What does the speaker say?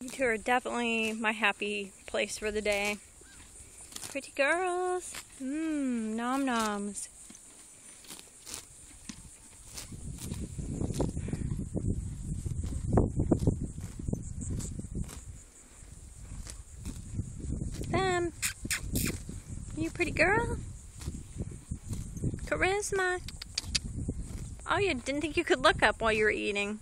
You two are definitely my happy place for the day. Pretty girls. Mmm, nom noms. Them. Um, you pretty girl? Charisma. Oh, you didn't think you could look up while you were eating.